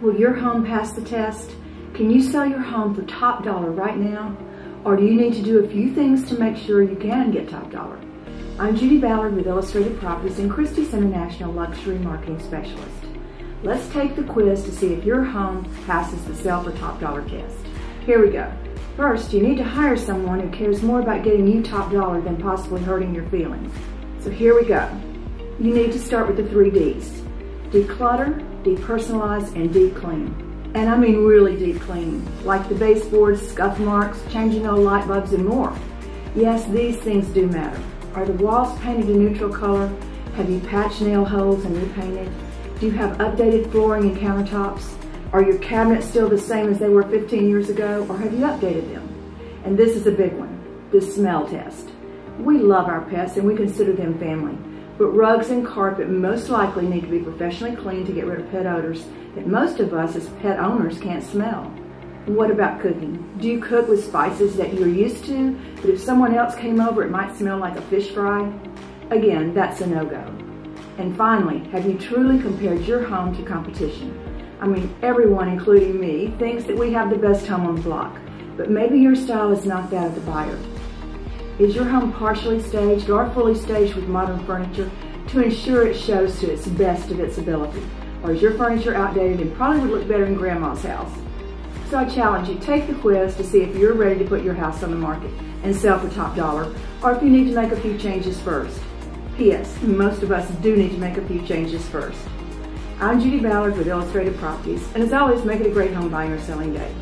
Will your home pass the test? Can you sell your home for top dollar right now? Or do you need to do a few things to make sure you can get top dollar? I'm Judy Ballard with Illustrated Properties and Christie's International Luxury Marketing Specialist. Let's take the quiz to see if your home passes the sell for top dollar test. Here we go. First, you need to hire someone who cares more about getting you top dollar than possibly hurting your feelings. So here we go. You need to start with the three D's. Declutter, depersonalize, and deep clean. And I mean really deep clean, like the baseboards, scuff marks, changing old light bulbs, and more. Yes, these things do matter. Are the walls painted a neutral color? Have you patched nail holes and repainted? Do you have updated flooring and countertops? Are your cabinets still the same as they were 15 years ago, or have you updated them? And this is a big one, the smell test. We love our pets and we consider them family. But rugs and carpet most likely need to be professionally cleaned to get rid of pet odors that most of us as pet owners can't smell. What about cooking? Do you cook with spices that you're used to, but if someone else came over it might smell like a fish fry? Again, that's a no-go. And finally, have you truly compared your home to competition? I mean, everyone, including me, thinks that we have the best home on the block, but maybe your style is not that of the buyer. Is your home partially staged or fully staged with modern furniture to ensure it shows to its best of its ability? Or is your furniture outdated and probably would look better in grandma's house? So I challenge you, take the quiz to see if you're ready to put your house on the market and sell for top dollar, or if you need to make a few changes first. P.S. Most of us do need to make a few changes first. I'm Judy Ballard with Illustrated Properties, and as always, make it a great home buying or selling day.